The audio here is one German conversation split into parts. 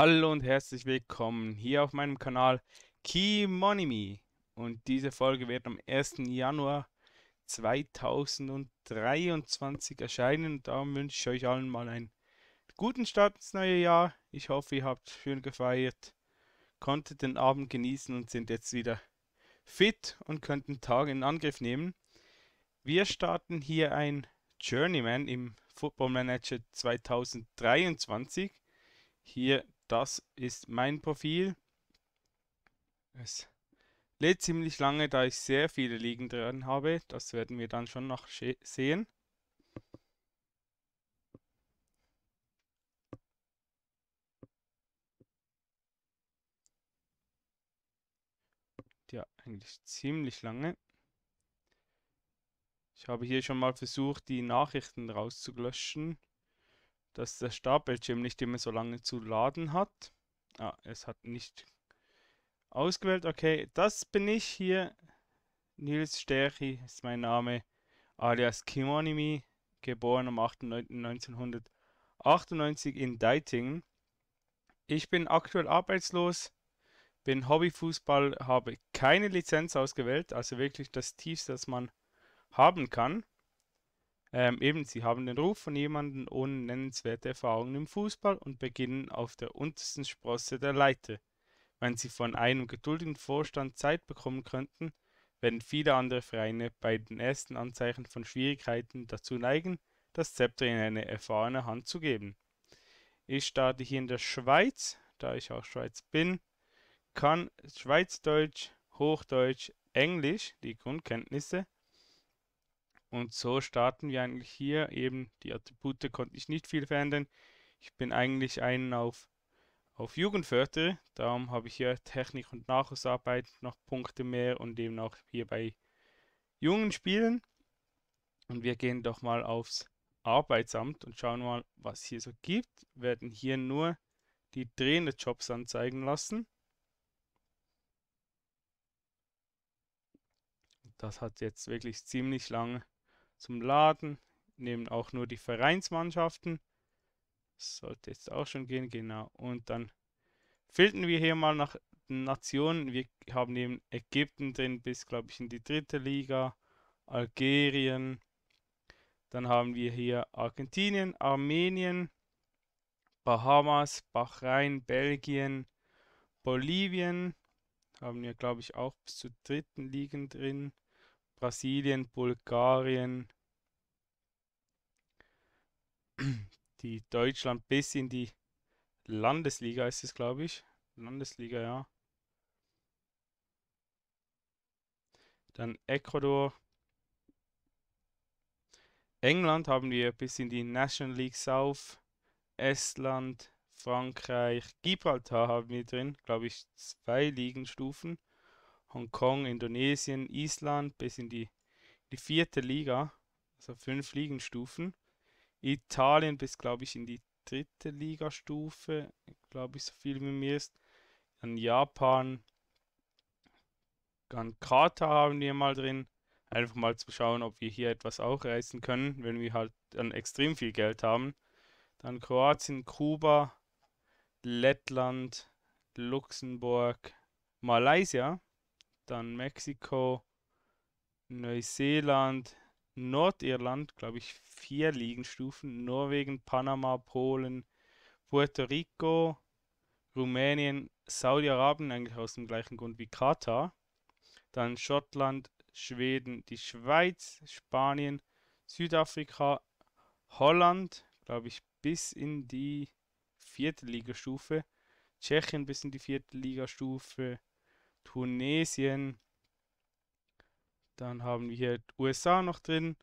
Hallo und herzlich willkommen hier auf meinem Kanal Kimonimi und diese Folge wird am 1. Januar 2023 erscheinen und darum wünsche ich euch allen mal einen guten Start ins neue Jahr. Ich hoffe, ihr habt schön gefeiert, konntet den Abend genießen und sind jetzt wieder fit und könnt den Tag in Angriff nehmen. Wir starten hier ein Journeyman im Football Manager 2023. Hier das ist mein Profil. Es lädt ziemlich lange, da ich sehr viele Liegen drin habe. Das werden wir dann schon noch sehen. Ja, eigentlich ziemlich lange. Ich habe hier schon mal versucht, die Nachrichten rauszulöschen dass der Startbildschirm nicht immer so lange zu laden hat. Ah, es hat nicht ausgewählt. Okay, das bin ich hier. Nils Sterchi ist mein Name, alias Kimonimi, geboren am 8.9.1998 in Deitingen. Ich bin aktuell arbeitslos, bin Hobbyfußball, habe keine Lizenz ausgewählt, also wirklich das Tiefste, das man haben kann. Ähm, eben, sie haben den Ruf von jemandem ohne nennenswerte Erfahrungen im Fußball und beginnen auf der untersten Sprosse der Leiter. Wenn sie von einem geduldigen Vorstand Zeit bekommen könnten, werden viele andere Vereine bei den ersten Anzeichen von Schwierigkeiten dazu neigen, das Zepter in eine erfahrene Hand zu geben. Ich starte hier in der Schweiz, da ich auch Schweiz bin, kann Schweizdeutsch, Hochdeutsch, Englisch, die Grundkenntnisse, und so starten wir eigentlich hier. Eben die Attribute konnte ich nicht viel verändern. Ich bin eigentlich einen auf, auf Jugendförder. Darum habe ich hier Technik und Nachhausarbeit noch Punkte mehr und eben auch hier bei jungen Spielen. Und wir gehen doch mal aufs Arbeitsamt und schauen mal, was hier so gibt. Wir werden hier nur die Trainerjobs anzeigen lassen. Das hat jetzt wirklich ziemlich lang zum Laden. Nehmen auch nur die Vereinsmannschaften. Sollte jetzt auch schon gehen, genau. Und dann filtern wir hier mal nach Nationen. Wir haben eben Ägypten drin bis, glaube ich, in die dritte Liga. Algerien. Dann haben wir hier Argentinien, Armenien, Bahamas, Bahrain, Belgien, Bolivien. Haben wir, glaube ich, auch bis zur dritten Ligen drin. Brasilien, Bulgarien, die Deutschland bis in die Landesliga ist es, glaube ich. Landesliga, ja. Dann Ecuador. England haben wir bis in die National League South. Estland, Frankreich, Gibraltar haben wir drin, glaube ich, zwei Ligenstufen. Hongkong, Indonesien, Island bis in die, die vierte Liga, also fünf Ligenstufen. Italien bis, glaube ich, in die dritte Ligastufe, glaube ich, so viel wie mir ist. Dann Japan, dann Katar haben wir mal drin. Einfach mal zu schauen, ob wir hier etwas auch reißen können, wenn wir halt dann extrem viel Geld haben. Dann Kroatien, Kuba, Lettland, Luxemburg, Malaysia dann Mexiko, Neuseeland, Nordirland, glaube ich, vier Ligenstufen, Norwegen, Panama, Polen, Puerto Rico, Rumänien, Saudi-Arabien, eigentlich aus dem gleichen Grund wie Katar, dann Schottland, Schweden, die Schweiz, Spanien, Südafrika, Holland, glaube ich, bis in die vierte Ligastufe, Tschechien bis in die vierte Ligastufe, Tunesien. Dann haben wir hier USA noch drin,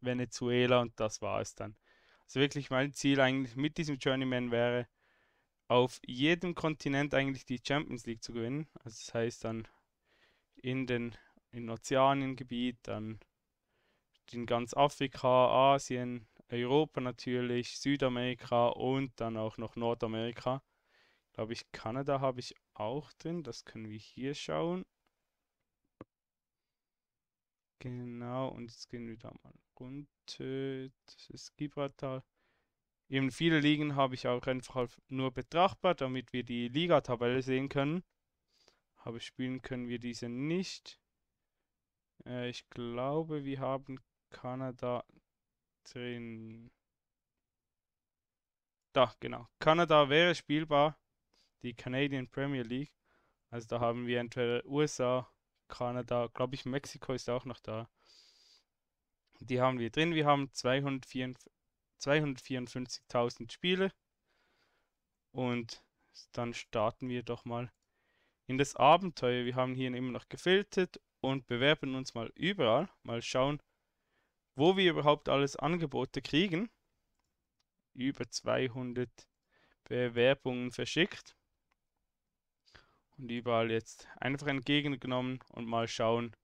Venezuela und das war es dann. Also wirklich mein Ziel eigentlich mit diesem Journeyman wäre, auf jedem Kontinent eigentlich die Champions League zu gewinnen. Also das heißt dann in den in Ozeaniengebiet, dann in ganz Afrika, Asien, Europa natürlich, Südamerika und dann auch noch Nordamerika glaube ich, Kanada habe ich auch drin. Das können wir hier schauen. Genau, und jetzt gehen wir da mal runter. Das ist Gibraltar. In vielen Ligen habe ich auch einfach nur betrachtbar, damit wir die Liga-Tabelle sehen können. Aber spielen können wir diese nicht. Äh, ich glaube, wir haben Kanada drin. Da, genau. Kanada wäre spielbar. Die Canadian Premier League. Also da haben wir entweder USA, Kanada, glaube ich, Mexiko ist auch noch da. Die haben wir drin. Wir haben 254.000 Spiele. Und dann starten wir doch mal in das Abenteuer. Wir haben hier immer noch gefiltert und bewerben uns mal überall. Mal schauen, wo wir überhaupt alles Angebote kriegen. Über 200 Bewerbungen verschickt. Und überall jetzt einfach entgegengenommen und mal schauen,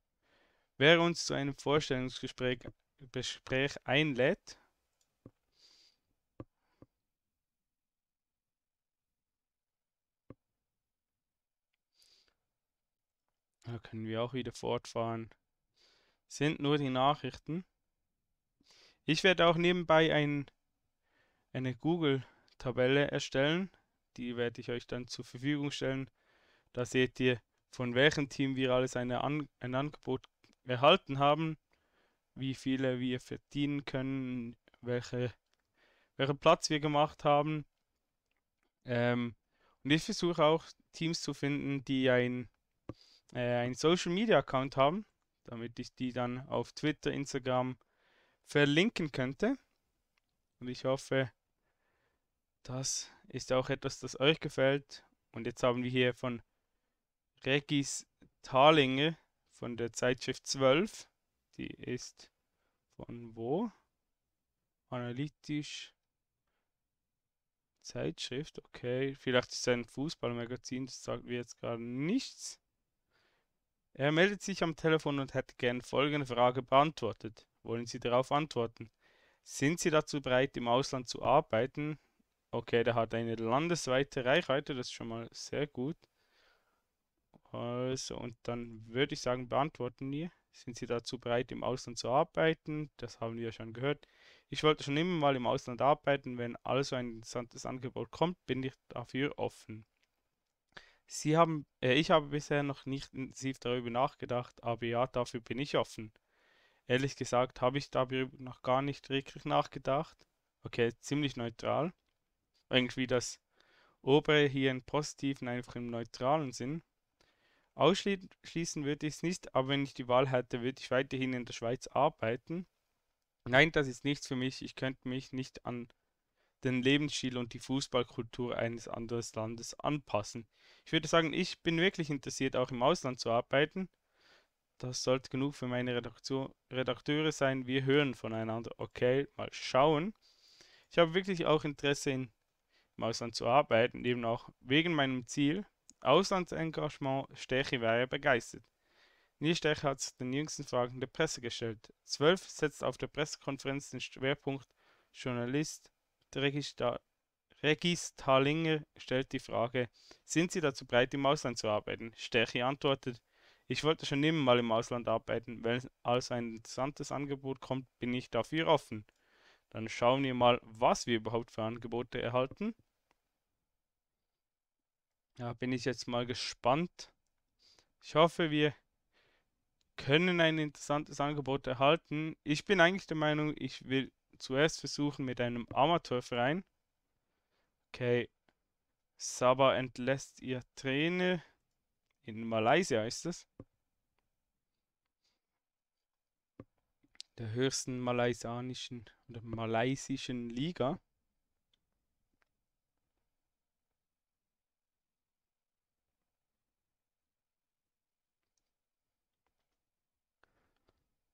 wer uns zu einem Vorstellungsgespräch Gespräch einlädt. Da können wir auch wieder fortfahren. Sind nur die Nachrichten. Ich werde auch nebenbei ein, eine Google-Tabelle erstellen. Die werde ich euch dann zur Verfügung stellen. Da seht ihr, von welchem Team wir alles eine An ein Angebot erhalten haben, wie viele wir verdienen können, welche, welchen Platz wir gemacht haben. Ähm, und ich versuche auch Teams zu finden, die ein, äh, einen Social Media Account haben, damit ich die dann auf Twitter, Instagram verlinken könnte. Und ich hoffe, das ist auch etwas, das euch gefällt. Und jetzt haben wir hier von Regis Thalinger von der Zeitschrift 12. Die ist von wo? Analytisch. Zeitschrift, okay. Vielleicht ist es ein Fußballmagazin, das sagt mir jetzt gerade nichts. Er meldet sich am Telefon und hätte gern folgende Frage beantwortet. Wollen Sie darauf antworten? Sind Sie dazu bereit, im Ausland zu arbeiten? Okay, der hat eine landesweite Reichweite, das ist schon mal sehr gut. Also, und dann würde ich sagen, beantworten wir. Sind Sie dazu bereit, im Ausland zu arbeiten? Das haben wir ja schon gehört. Ich wollte schon immer mal im Ausland arbeiten. Wenn also ein interessantes Angebot kommt, bin ich dafür offen. Sie haben, äh, ich habe bisher noch nicht intensiv darüber nachgedacht, aber ja, dafür bin ich offen. Ehrlich gesagt habe ich darüber noch gar nicht wirklich nachgedacht. Okay, ziemlich neutral. Irgendwie das obere hier in positiven, einfach im neutralen Sinn. Ausschließen würde ich es nicht, aber wenn ich die Wahl hätte, würde ich weiterhin in der Schweiz arbeiten. Nein, das ist nichts für mich. Ich könnte mich nicht an den Lebensstil und die Fußballkultur eines anderen Landes anpassen. Ich würde sagen, ich bin wirklich interessiert, auch im Ausland zu arbeiten. Das sollte genug für meine Redaktion, Redakteure sein. Wir hören voneinander. Okay, mal schauen. Ich habe wirklich auch Interesse in, im Ausland zu arbeiten, eben auch wegen meinem Ziel, Auslandsengagement Stechi wäre begeistert. Nils Stechi hat sich den jüngsten Fragen der Presse gestellt. Zwölf setzt auf der Pressekonferenz den Schwerpunkt Journalist Regis Thalinger stellt die Frage, sind Sie dazu bereit, im Ausland zu arbeiten? Stechi antwortet, ich wollte schon immer mal im Ausland arbeiten. Wenn also ein interessantes Angebot kommt, bin ich dafür offen. Dann schauen wir mal, was wir überhaupt für Angebote erhalten. Ja, bin ich jetzt mal gespannt. Ich hoffe, wir können ein interessantes Angebot erhalten. Ich bin eigentlich der Meinung, ich will zuerst versuchen mit einem Amateurverein. Okay. Sabah entlässt ihr Trainer. In Malaysia ist es. Der höchsten malaysianischen oder malaysischen Liga.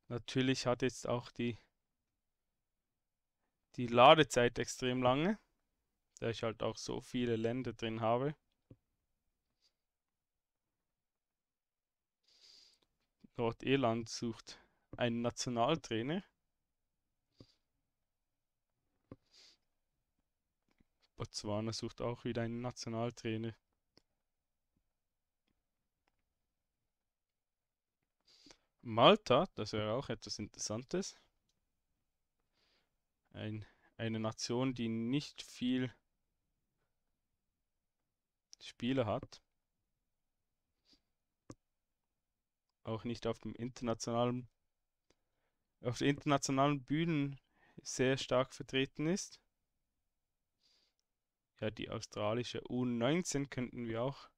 Natürlich hat jetzt auch die, die Ladezeit extrem lange, da ich halt auch so viele Länder drin habe. Nordirland sucht einen Nationaltrainer. Botswana sucht auch wieder einen Nationaltrainer. Malta, das wäre auch etwas Interessantes. Ein eine Nation, die nicht viel Spiele hat. Auch nicht auf dem internationalen, auf den internationalen Bühnen sehr stark vertreten ist. Ja, die australische U19 könnten wir auch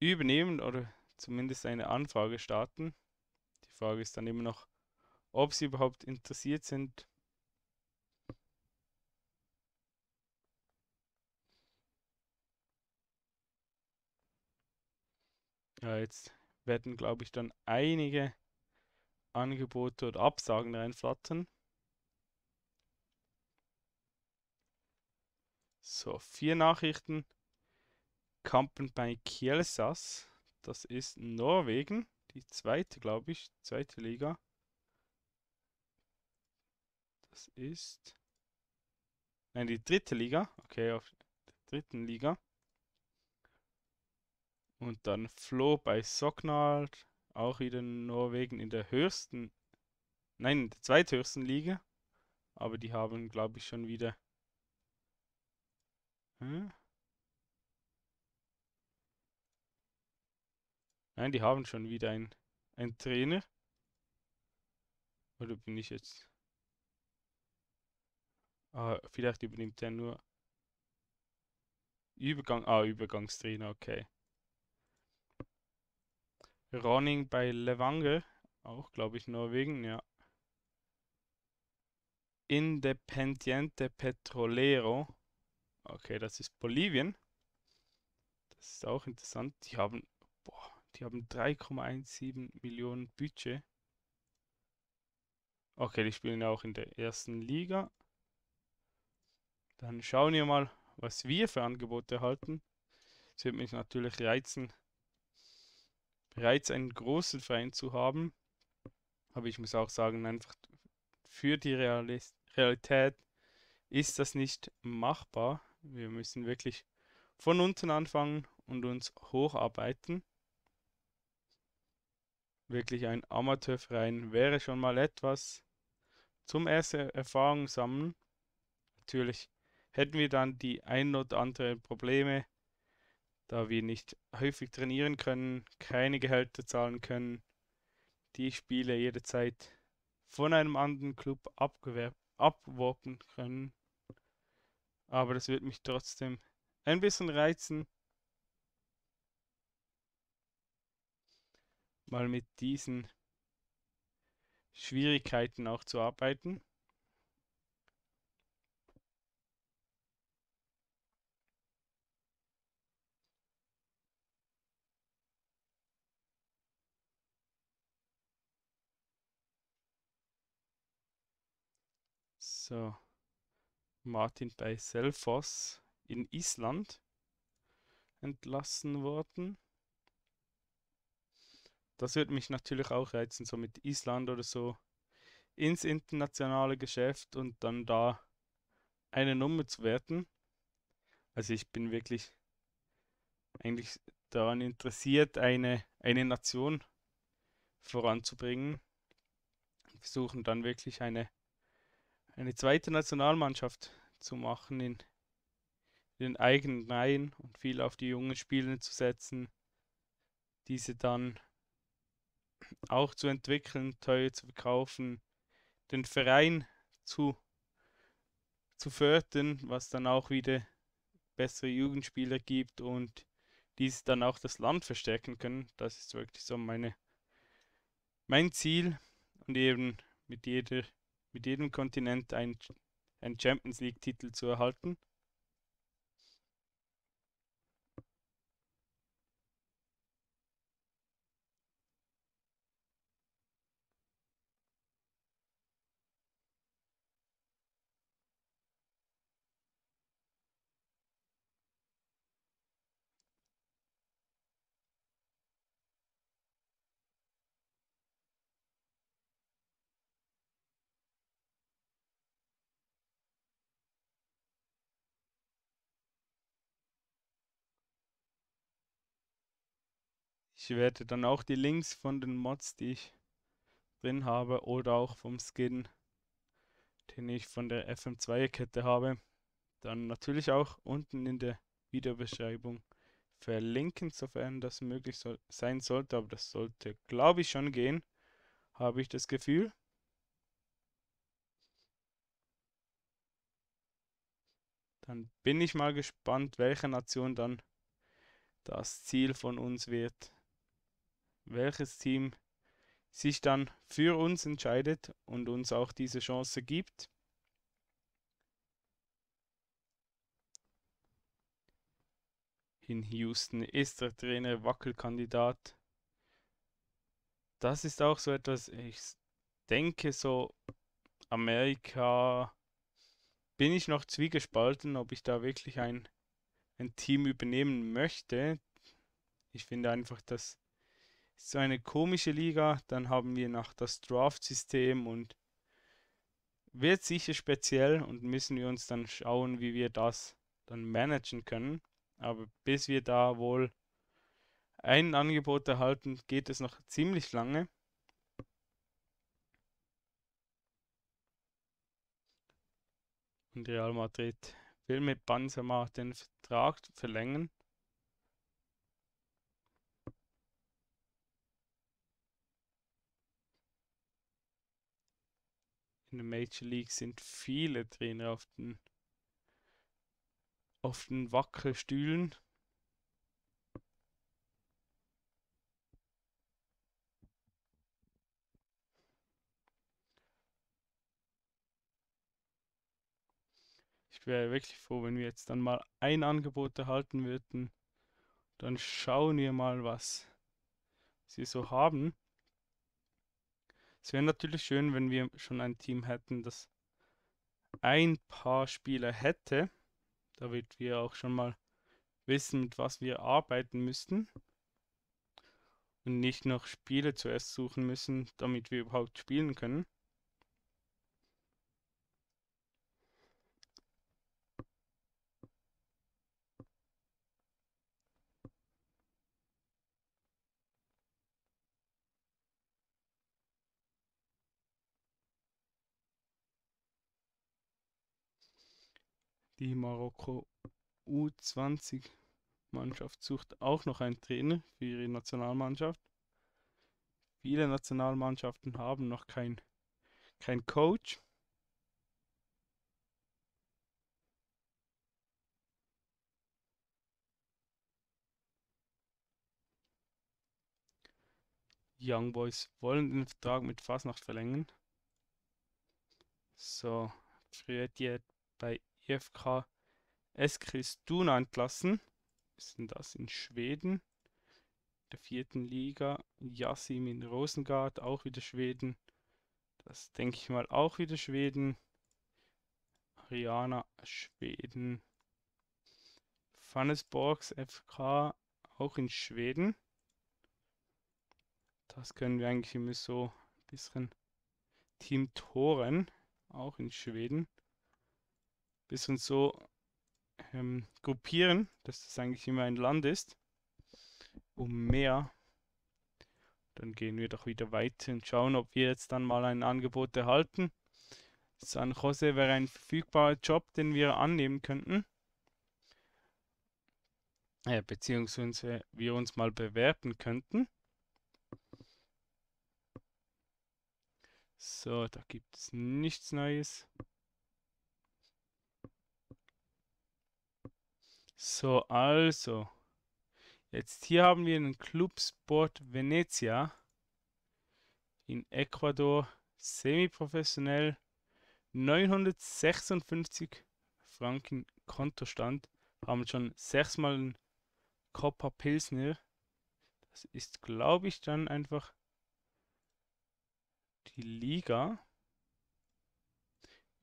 übernehmen oder zumindest eine Anfrage starten. Die Frage ist dann immer noch, ob sie überhaupt interessiert sind. Ja, jetzt werden, glaube ich, dann einige Angebote oder Absagen reinflattern. So, vier Nachrichten. Kampen bei Kielsas. Das ist Norwegen. Die zweite, glaube ich. Zweite Liga. Das ist. Nein, die dritte Liga. Okay, auf der dritten Liga. Und dann Flo bei Sognald. Auch wieder in Norwegen in der höchsten. Nein, in der zweithöchsten Liga. Aber die haben, glaube ich, schon wieder hm? Nein, die haben schon wieder ein, ein Trainer. Oder bin ich jetzt... Ah, vielleicht übernimmt er nur... Übergang... Ah, Übergangstrainer, okay. Running bei Levanger. Auch, glaube ich, Norwegen, ja. Independiente Petrolero. Okay, das ist Bolivien. Das ist auch interessant. Die haben, die haben 3,17 Millionen Budget. Okay, die spielen auch in der ersten Liga. Dann schauen wir mal, was wir für Angebote erhalten. Es wird mich natürlich reizen, bereits einen großen Verein zu haben. Aber ich muss auch sagen, einfach für die Realität ist das nicht machbar. Wir müssen wirklich von unten anfangen und uns hocharbeiten. Wirklich ein Amateurverein wäre schon mal etwas zum ersten Erfahrung sammeln. Natürlich hätten wir dann die ein oder anderen Probleme, da wir nicht häufig trainieren können, keine Gehälter zahlen können, die Spiele jederzeit von einem anderen Club abgeworben können aber das wird mich trotzdem ein bisschen reizen, mal mit diesen Schwierigkeiten auch zu arbeiten. So. Martin bei Selfoss in Island entlassen worden. Das würde mich natürlich auch reizen, so mit Island oder so ins internationale Geschäft und dann da eine Nummer zu werden. Also ich bin wirklich eigentlich daran interessiert, eine, eine Nation voranzubringen. Wir versuchen dann wirklich eine eine zweite Nationalmannschaft zu machen in, in den eigenen Reihen und viel auf die jungen Spieler zu setzen, diese dann auch zu entwickeln, teuer zu verkaufen, den Verein zu, zu fördern, was dann auch wieder bessere Jugendspieler gibt und diese dann auch das Land verstärken können. Das ist wirklich so meine, mein Ziel und eben mit jeder mit jedem Kontinent ein, ein Champions League-Titel zu erhalten. Ich werde dann auch die Links von den Mods, die ich drin habe oder auch vom Skin den ich von der FM2-Kette habe, dann natürlich auch unten in der Videobeschreibung verlinken, sofern das möglich so sein sollte. Aber das sollte, glaube ich, schon gehen, habe ich das Gefühl. Dann bin ich mal gespannt, welche Nation dann das Ziel von uns wird. Welches Team sich dann für uns entscheidet und uns auch diese Chance gibt. In Houston ist der Trainer Wackelkandidat. Das ist auch so etwas, ich denke so, Amerika bin ich noch zwiegespalten, ob ich da wirklich ein, ein Team übernehmen möchte. Ich finde einfach, dass so eine komische Liga. Dann haben wir noch das Draft-System und wird sicher speziell und müssen wir uns dann schauen, wie wir das dann managen können. Aber bis wir da wohl ein Angebot erhalten, geht es noch ziemlich lange. Und Real Madrid will mit Benzema den Vertrag verlängern. In der Major League sind viele Trainer auf den, auf den Wackelstühlen. Ich wäre wirklich froh, wenn wir jetzt dann mal ein Angebot erhalten würden. Dann schauen wir mal, was sie so haben. Es wäre natürlich schön, wenn wir schon ein Team hätten, das ein paar Spieler hätte, damit wir auch schon mal wissen, mit was wir arbeiten müssten und nicht noch Spiele zuerst suchen müssen, damit wir überhaupt spielen können. Die Marokko U20 Mannschaft sucht auch noch einen Trainer für ihre Nationalmannschaft. Viele Nationalmannschaften haben noch keinen kein Coach. Young Boys wollen den Vertrag mit Fasnacht verlängern. So, Friedje bei IFK Eskilstuna entlassen. Ist denn das in Schweden? Der vierten Liga. Yasim Rosengard, auch wieder Schweden. Das denke ich mal auch wieder Schweden. Ariana, Schweden. Fannesborgs FK, auch in Schweden. Das können wir eigentlich immer so ein bisschen Team Toren, auch in Schweden bisschen so ähm, gruppieren, dass das eigentlich immer ein Land ist, um mehr. Dann gehen wir doch wieder weiter und schauen, ob wir jetzt dann mal ein Angebot erhalten. San Jose wäre ein verfügbarer Job, den wir annehmen könnten. Ja, beziehungsweise wir uns mal bewerten könnten. So, da gibt es nichts Neues. So, also. Jetzt hier haben wir einen Club Sport Venezia in Ecuador, semi-professionell, 956 Franken Kontostand, haben schon sechsmal einen Copa Pilsner. Das ist, glaube ich, dann einfach die Liga.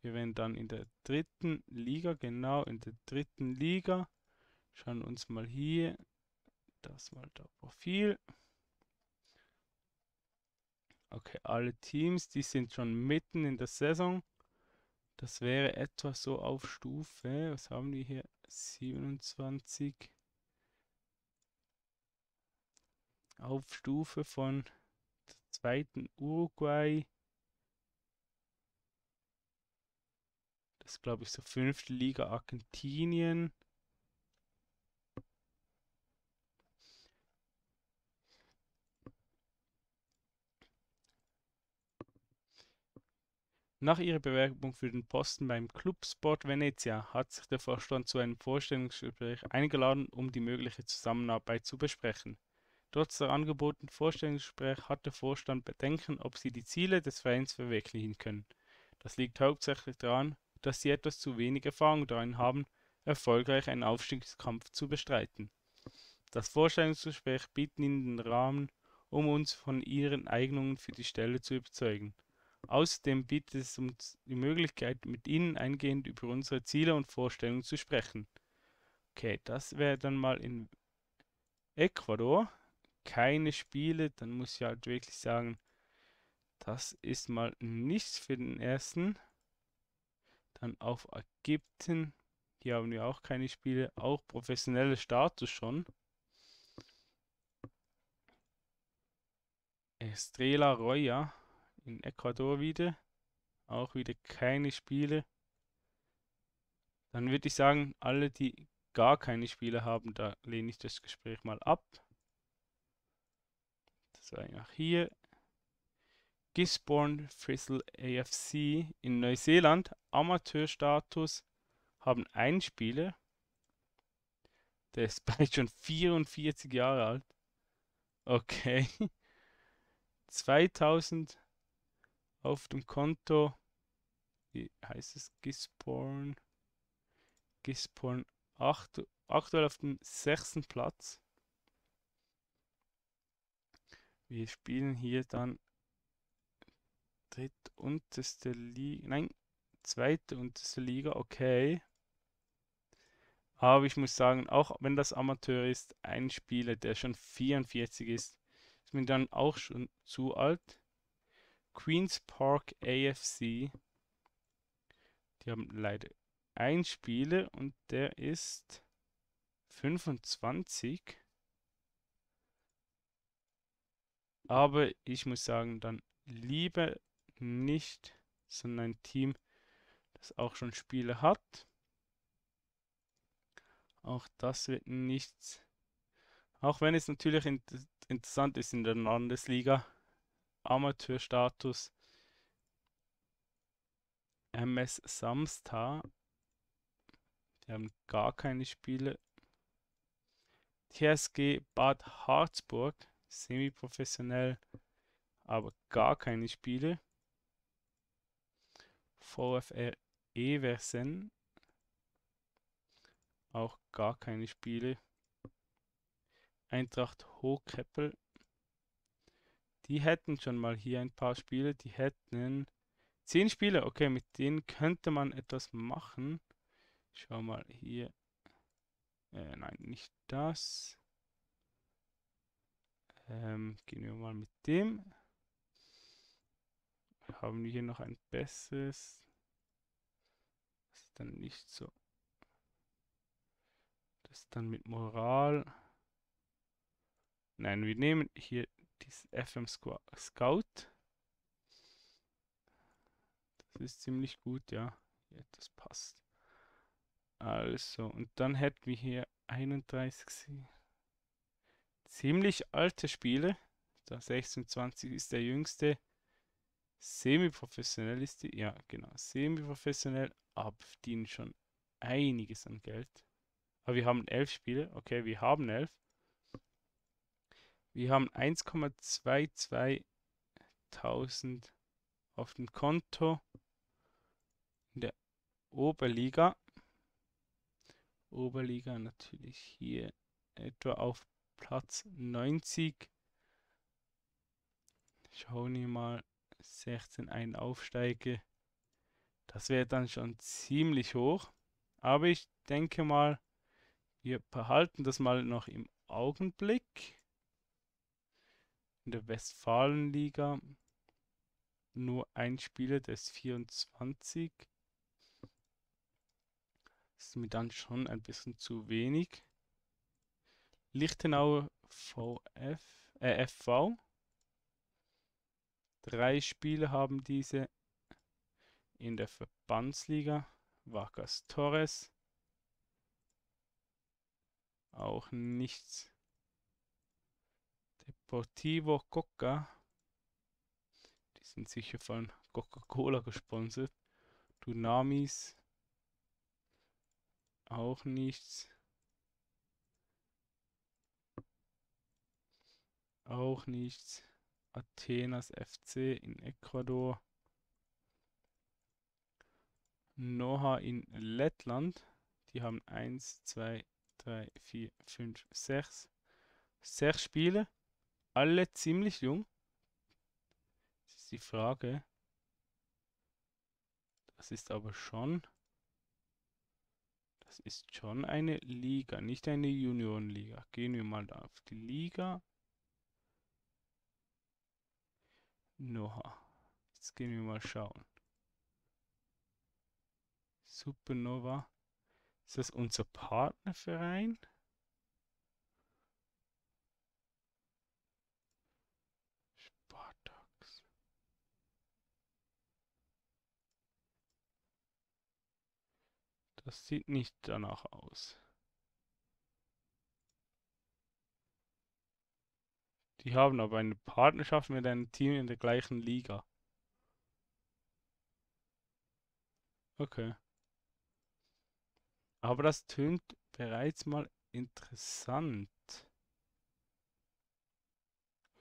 Wir werden dann in der dritten Liga, genau in der dritten Liga, Schauen uns mal hier das mal da Profil. Okay, alle Teams, die sind schon mitten in der Saison. Das wäre etwa so auf Stufe, was haben wir hier? 27. Auf Stufe von der zweiten Uruguay. Das glaube ich, so fünfte Liga Argentinien. Nach ihrer Bewerbung für den Posten beim Club Sport Venezia hat sich der Vorstand zu einem Vorstellungsgespräch eingeladen, um die mögliche Zusammenarbeit zu besprechen. Trotz der angebotenen Vorstellungsgespräch hat der Vorstand Bedenken, ob sie die Ziele des Vereins verwirklichen können. Das liegt hauptsächlich daran, dass sie etwas zu wenig Erfahrung darin haben, erfolgreich einen Aufstiegskampf zu bestreiten. Das Vorstellungsgespräch bietet ihnen den Rahmen, um uns von ihren Eignungen für die Stelle zu überzeugen. Außerdem bietet es uns die Möglichkeit, mit Ihnen eingehend über unsere Ziele und Vorstellungen zu sprechen. Okay, das wäre dann mal in Ecuador. Keine Spiele, dann muss ich halt wirklich sagen, das ist mal nichts für den ersten. Dann auf Ägypten. Hier haben wir auch keine Spiele. Auch professionelle Status schon. Estrela Roya in Ecuador wieder. Auch wieder keine Spiele. Dann würde ich sagen, alle, die gar keine Spiele haben, da lehne ich das Gespräch mal ab. Das war nach hier. Gisborne Frizzle AFC in Neuseeland, Amateurstatus, haben einen Spieler. Der ist bald schon 44 Jahre alt. Okay. 2000 auf dem Konto, wie heißt es, Gisborne, Gisborne 8, aktuell auf dem sechsten Platz. Wir spielen hier dann drittunterste Liga, nein, zweite unterste Liga, okay. Aber ich muss sagen, auch wenn das Amateur ist, ein Spieler, der schon 44 ist, ist mir dann auch schon zu alt. Queens Park AFC. Die haben leider ein Spieler und der ist 25. Aber ich muss sagen, dann lieber nicht, sondern ein Team, das auch schon Spiele hat. Auch das wird nichts. Auch wenn es natürlich interessant ist in der Landesliga. Amateurstatus MS Samstar. Die haben gar keine Spiele. TSG Bad Harzburg, semi-professionell, aber gar keine Spiele. VfR Eversen, auch gar keine Spiele. Eintracht Hochkeppel, die hätten schon mal hier ein paar Spiele. Die hätten zehn Spiele. Okay, mit denen könnte man etwas machen. Schau mal hier. Äh, nein, nicht das. Ähm, gehen wir mal mit dem. Haben wir hier noch ein besseres. Das ist dann nicht so. Das ist dann mit Moral. Nein, wir nehmen hier dieses FM Scout. Das ist ziemlich gut, ja. ja. Das passt. Also, und dann hätten wir hier 31 ziemlich alte Spiele. Der 26 ist der jüngste. Semi-professionell ist die, ja genau, semi-professionell, aber verdienen schon einiges an Geld. Aber wir haben elf Spiele, okay, wir haben elf. Wir haben 1,22.000 auf dem Konto in der Oberliga. Oberliga natürlich hier etwa auf Platz 90. Schauen wir mal 16 ein Aufsteige. Das wäre dann schon ziemlich hoch. Aber ich denke mal, wir behalten das mal noch im Augenblick der Westfalenliga nur ein Spieler, der ist 24. Das ist mir dann schon ein bisschen zu wenig. Lichtenauer VF, äh, FV. Drei Spieler haben diese in der Verbandsliga. Vargas Torres. Auch nichts. Deportivo Coca. Die sind sicher von Coca-Cola gesponsert. Dunamis. Auch nichts. Auch nichts. Athenas FC in Ecuador. Noha in Lettland. Die haben 1, 2, 3, 4, 5, 6. 6 Spiele. Alle ziemlich jung. Das ist die Frage. Das ist aber schon. Das ist schon eine Liga, nicht eine Juniorenliga. Gehen wir mal auf die Liga. Noha. Jetzt gehen wir mal schauen. Supernova. Ist das unser Partnerverein? Das sieht nicht danach aus. Die haben aber eine Partnerschaft mit einem Team in der gleichen Liga. Okay. Aber das tönt bereits mal interessant.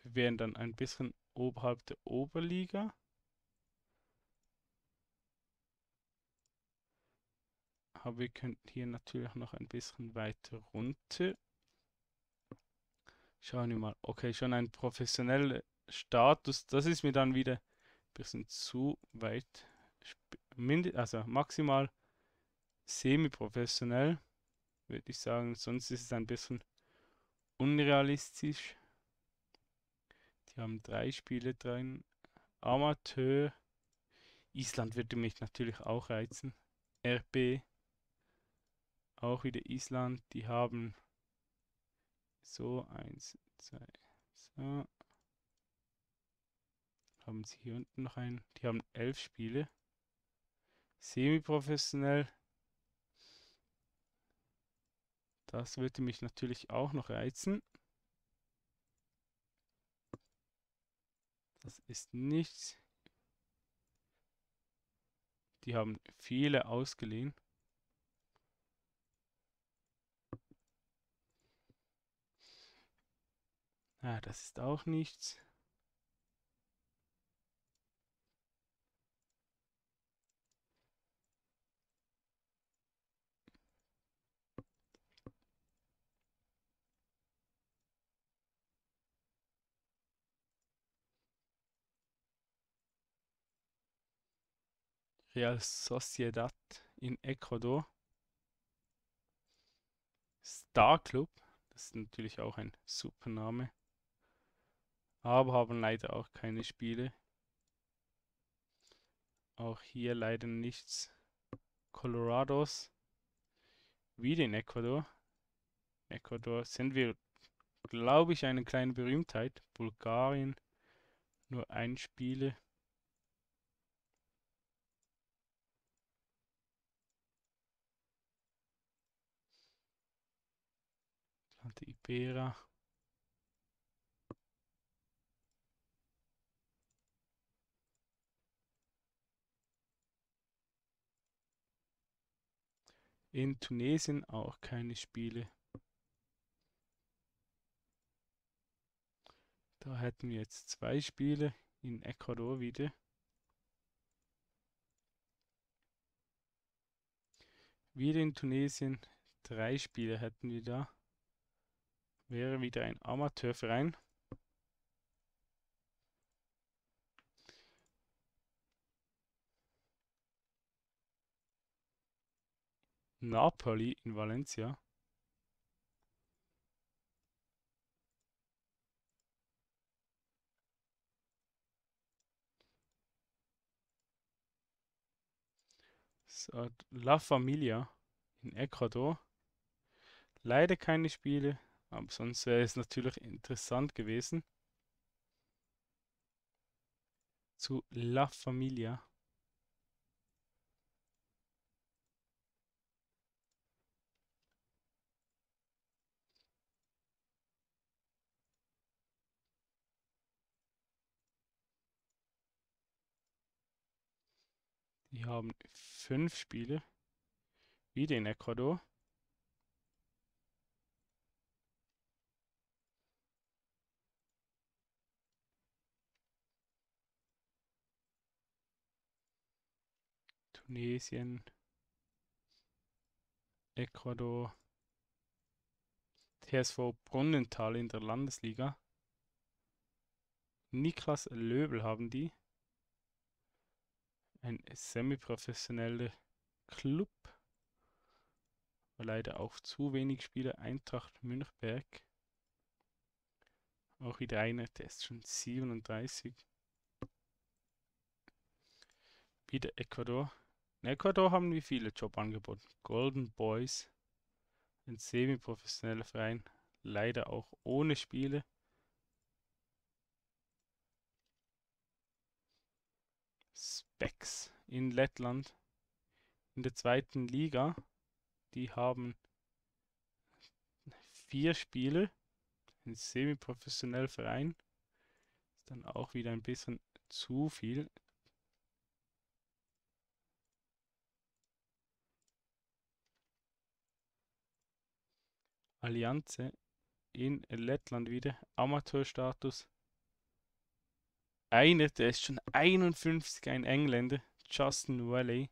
Wir wären dann ein bisschen oberhalb der Oberliga. Aber wir könnten hier natürlich noch ein bisschen weiter runter. Schauen wir mal. Okay, schon ein professioneller Status. Das ist mir dann wieder ein bisschen zu weit. Also maximal semi-professionell, würde ich sagen. Sonst ist es ein bisschen unrealistisch. Die haben drei Spiele drin. Amateur. Island würde mich natürlich auch reizen. RB. Auch wieder Island. Die haben so, eins, zwei, so. Haben sie hier unten noch einen. Die haben elf Spiele. Semi-professionell. Das würde mich natürlich auch noch reizen. Das ist nichts. Die haben viele ausgeliehen. Ah, das ist auch nichts. Real Sociedad in Ecuador. Star Club, das ist natürlich auch ein super Name aber haben leider auch keine Spiele. Auch hier leider nichts. Colorados. Wieder in Ecuador. Ecuador sind wir, glaube ich, eine kleine Berühmtheit. Bulgarien. Nur ein Spiele. Atlante Ibera. In Tunesien auch keine Spiele. Da hätten wir jetzt zwei Spiele in Ecuador wieder. Wieder in Tunesien drei Spiele hätten wir da. Wäre wieder ein Amateurverein. Napoli in Valencia. La Familia in Ecuador. Leider keine Spiele, aber sonst wäre es natürlich interessant gewesen. Zu La Familia. Die haben fünf Spiele. Wieder in Ecuador. Tunesien, Ecuador, TSV Brunnenthal in der Landesliga. Niklas Löbel haben die. Ein semiprofessioneller Club. Leider auch zu wenig Spieler. Eintracht Münchberg. Auch wieder einer, der ist schon 37. Wieder Ecuador. In Ecuador haben wir viele Jobangebote. Golden Boys, ein semi-professioneller Verein, leider auch ohne Spiele. Specs in Lettland in der zweiten Liga. Die haben vier Spiele, ein semi-professioneller Verein. Ist dann auch wieder ein bisschen zu viel. Allianze in Lettland wieder. Amateurstatus. Einer, der ist schon 51, ein Engländer. Justin Valley.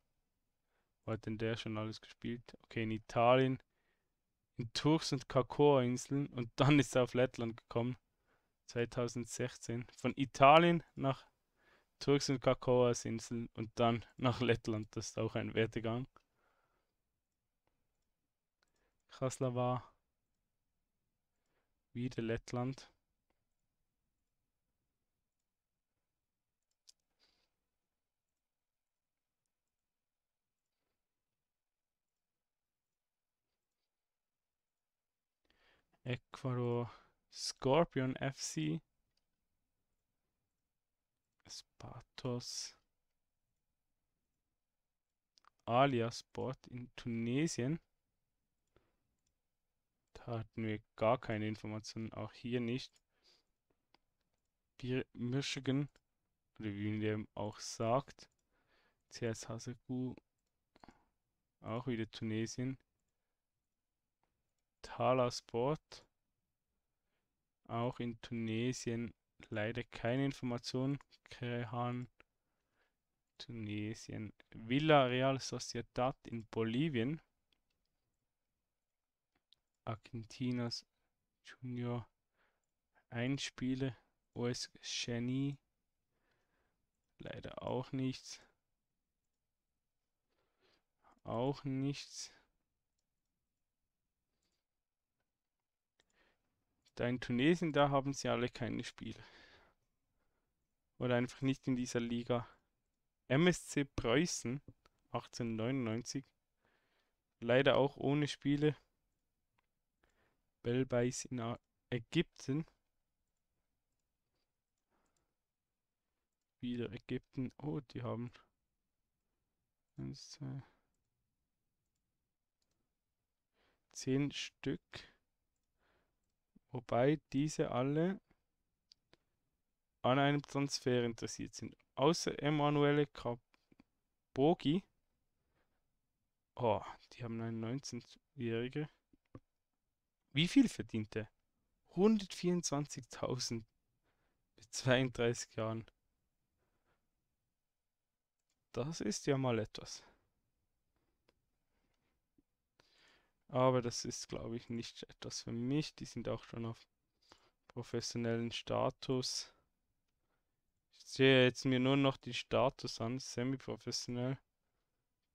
Wo hat denn der schon alles gespielt? Okay, in Italien. In Turks und Cacoa-Inseln. Und dann ist er auf Lettland gekommen. 2016. Von Italien nach Turks und Cacoa-Inseln und dann nach Lettland. Das ist auch ein Wertegang. Kraslava wieder Lettland. Ecuador Scorpion FC. Spartos. Alias Sport in Tunesien hatten wir gar keine Informationen, auch hier nicht. Wir Michigan, oder wie man dem auch sagt, CS Haseku, auch wieder Tunesien. Tala Sport, auch in Tunesien leider keine Informationen. Kerehan, Tunesien. Villarreal Sociedad in Bolivien. Argentinos Junior Einspiele. US Genie. Leider auch nichts. Auch nichts. Da in Tunesien, da haben sie alle keine Spiele. Oder einfach nicht in dieser Liga. MSC Preußen 1899. Leider auch ohne Spiele. Belbeis in Ägypten. Wieder Ägypten. Oh, die haben. Eins, zwei. Zehn Stück. Wobei diese alle an einem Transfer interessiert sind. Außer Emanuele Kabogi. Oh, die haben einen 19-Jährigen. Wie viel verdient er? 124.000 mit 32 Jahren. Das ist ja mal etwas. Aber das ist, glaube ich, nicht etwas für mich. Die sind auch schon auf professionellen Status. Ich sehe jetzt mir nur noch die Status an, semi-professionell.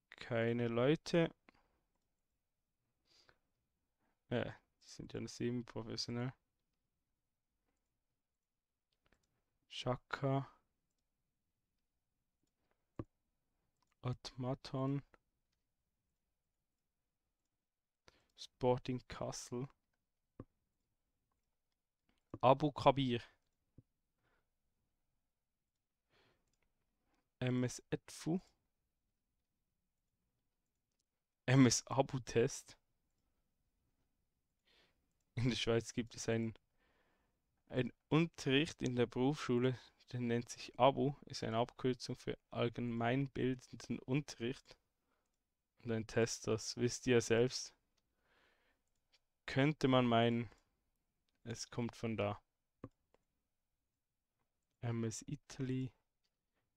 Keine Leute. Äh, die sind ja semi-professionell. Shaka. Automaton. Sporting Kassel. Abu Kabir. MS Edfu. MS Abu Test. In der Schweiz gibt es einen Ein Unterricht in der Berufsschule, der nennt sich ABU, ist eine Abkürzung für allgemeinbildenden Unterricht. Und ein Test, das wisst ihr selbst, könnte man meinen, es kommt von da. MS Italy.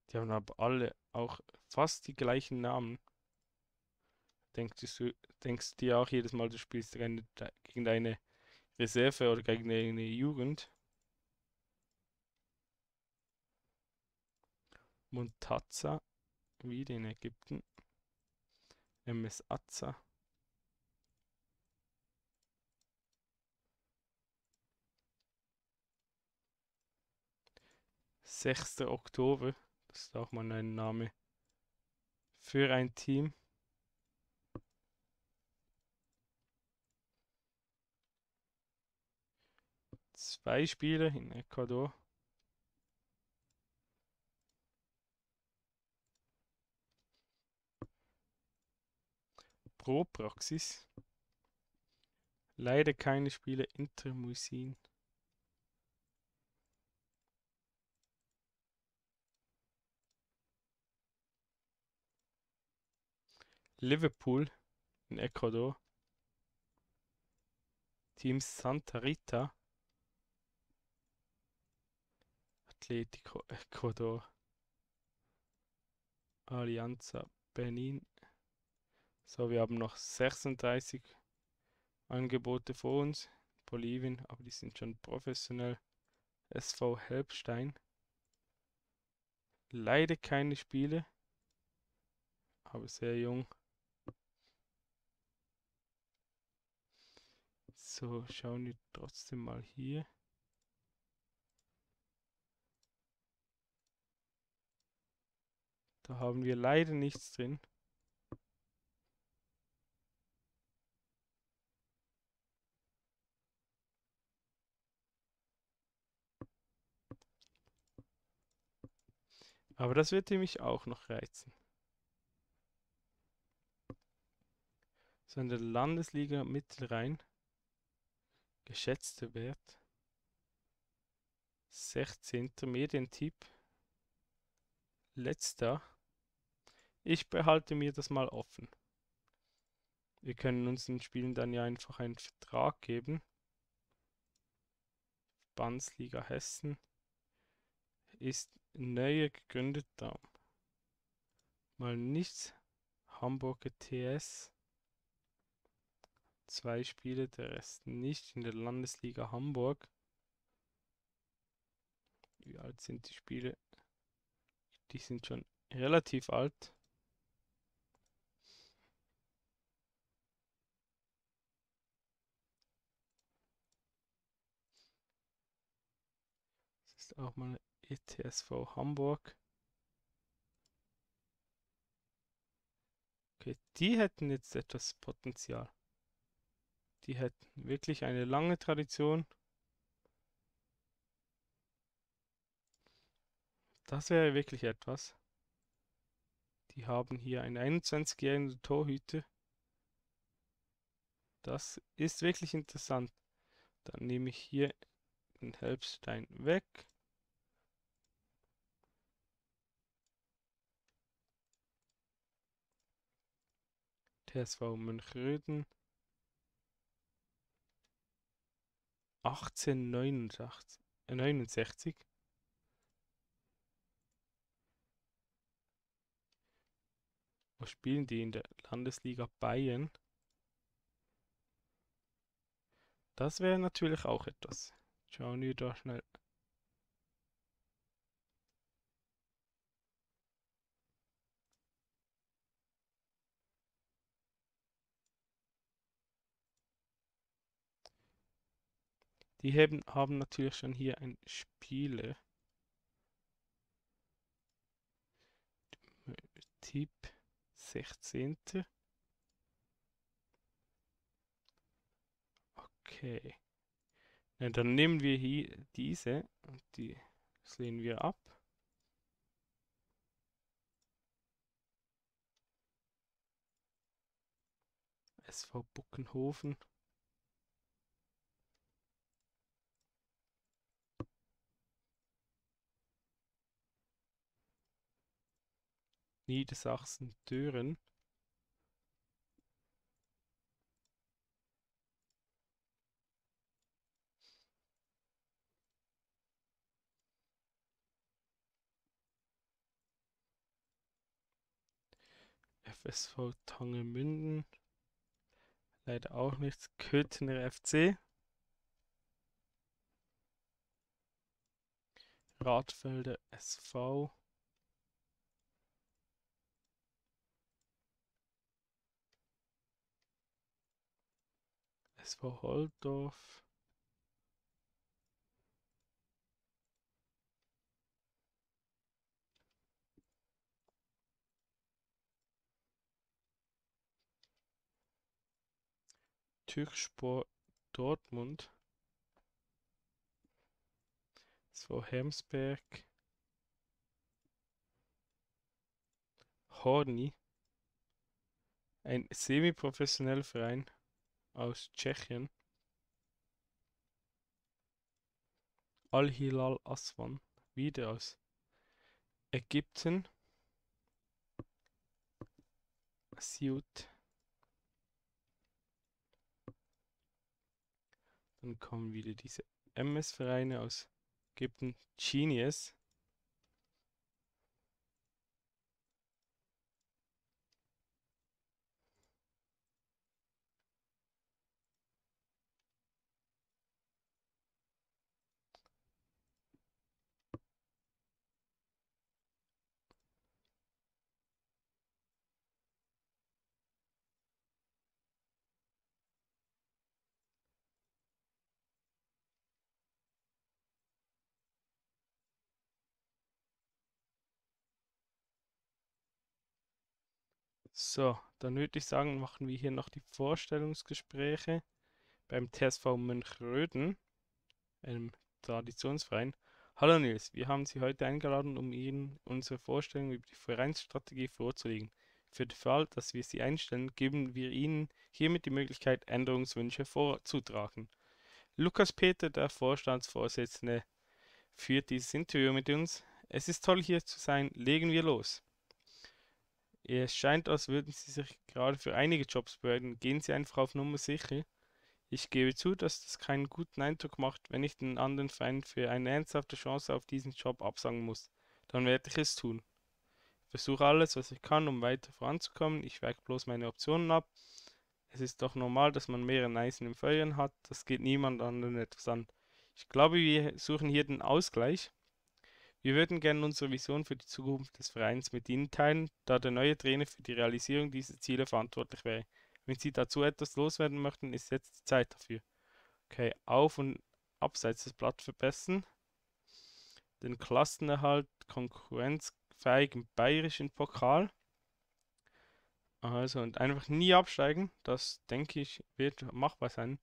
Die haben aber alle auch fast die gleichen Namen. Denkst du, denkst dir auch jedes Mal, du spielst gegen deine Reserve oder gegen deine Jugend? Muntaza, wieder in Ägypten. MS Azza. 6. Oktober, das ist auch mal ein Name für ein Team. Zwei Spieler in Ecuador. Pro Praxis. Leider keine Spiele Intermusin. Liverpool in Ecuador. Team Santa Rita. Atletico Ecuador. Alianza Benin. So, wir haben noch 36 Angebote vor uns. Bolivien, aber die sind schon professionell. SV Helbstein. Leider keine Spiele, aber sehr jung. So, schauen wir trotzdem mal hier. Da haben wir leider nichts drin. Aber das wird mich auch noch reizen. So in der Landesliga Mittelrhein Geschätzter Wert 16. Medientyp. Letzter. Ich behalte mir das mal offen. Wir können uns den Spielen dann ja einfach einen Vertrag geben. Verbandsliga Hessen ist neu gegründet. Da mal nichts. Hamburger TS zwei Spiele, der Rest nicht in der Landesliga Hamburg. Wie alt sind die Spiele? Die sind schon relativ alt. Das ist auch mal ETSV Hamburg. Okay, die hätten jetzt etwas Potenzial. Die hätten wirklich eine lange Tradition. Das wäre wirklich etwas. Die haben hier einen 21-jährigen Torhüter. Das ist wirklich interessant. Dann nehme ich hier den Helbstein weg. TSV München 1869. Wo spielen die in der Landesliga Bayern? Das wäre natürlich auch etwas. Schauen wir da schnell. Die haben, haben natürlich schon hier ein Spieler. Typ 16. Okay. Ja, dann nehmen wir hier diese und die sehen wir ab. SV Buckenhofen. Niedersachsen-Düren. FSV Tangemünden. Leider auch nichts. Köthener FC. Radfelder SV. SV Holdorf. Türkspor Dortmund. SV Hemsberg. Horny. Ein semi-professioneller Verein aus Tschechien. Al-Hilal Aswan, wieder aus Ägypten. Siut. Dann kommen wieder diese MS-Vereine aus Ägypten. Genius. So, dann würde ich sagen, machen wir hier noch die Vorstellungsgespräche beim TSV Mönchröden, einem Traditionsverein. Hallo Nils, wir haben Sie heute eingeladen, um Ihnen unsere Vorstellung über die Vereinsstrategie vorzulegen. Für den Fall, dass wir Sie einstellen, geben wir Ihnen hiermit die Möglichkeit, Änderungswünsche vorzutragen. Lukas Peter, der Vorstandsvorsitzende, führt dieses Interview mit uns. Es ist toll hier zu sein. Legen wir los. Es scheint, als würden Sie sich gerade für einige Jobs bewerben. Gehen Sie einfach auf Nummer sicher. Ich gebe zu, dass das keinen guten Eindruck macht, wenn ich den anderen Verein für eine ernsthafte Chance auf diesen Job absagen muss. Dann werde ich es tun. Ich versuche alles, was ich kann, um weiter voranzukommen. Ich wäge bloß meine Optionen ab. Es ist doch normal, dass man mehrere Eisen im Feuer hat. Das geht niemand anderen etwas an. Ich glaube, wir suchen hier den Ausgleich. Wir würden gerne unsere Vision für die Zukunft des Vereins mit Ihnen teilen, da der neue Trainer für die Realisierung dieser Ziele verantwortlich wäre. Wenn Sie dazu etwas loswerden möchten, ist jetzt die Zeit dafür. Okay, auf und abseits des Blatt verbessern. Den Klassenerhalt konkurrenzfähig im bayerischen Pokal. Also und einfach nie absteigen, das denke ich wird machbar sein.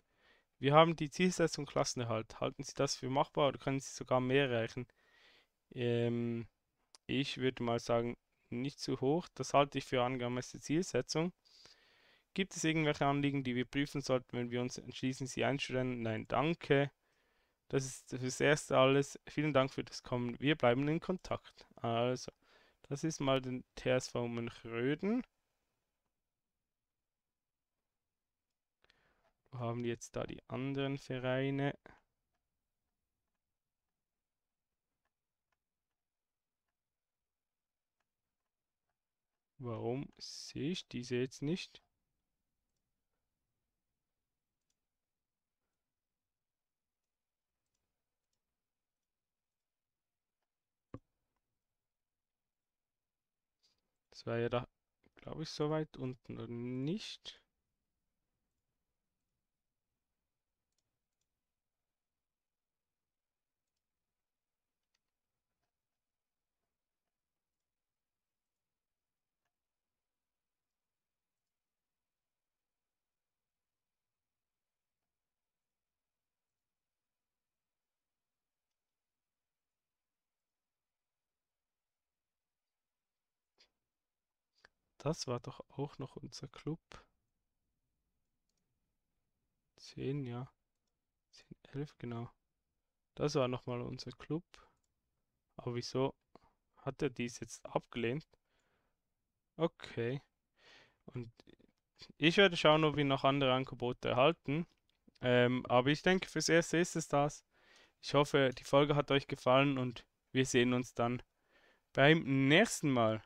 Wir haben die Zielsetzung Klassenerhalt. Halten Sie das für machbar oder können Sie sogar mehr erreichen? Ähm, ich würde mal sagen, nicht zu hoch. Das halte ich für angemessene Zielsetzung. Gibt es irgendwelche Anliegen, die wir prüfen sollten, wenn wir uns entschließen, sie einzustellen? Nein, danke. Das ist das erste alles. Vielen Dank für das Kommen. Wir bleiben in Kontakt. Also, das ist mal den TSV Mönchröden. Wir haben jetzt da die anderen Vereine. Warum sehe ich diese jetzt nicht? Das war ja da, glaube ich, so weit unten oder nicht? Das war doch auch noch unser Club. 10, ja. 10, 11, genau. Das war nochmal unser Club. Aber wieso hat er dies jetzt abgelehnt? Okay. Und ich werde schauen, ob wir noch andere Angebote erhalten. Ähm, aber ich denke, fürs Erste ist es das. Ich hoffe, die Folge hat euch gefallen und wir sehen uns dann beim nächsten Mal.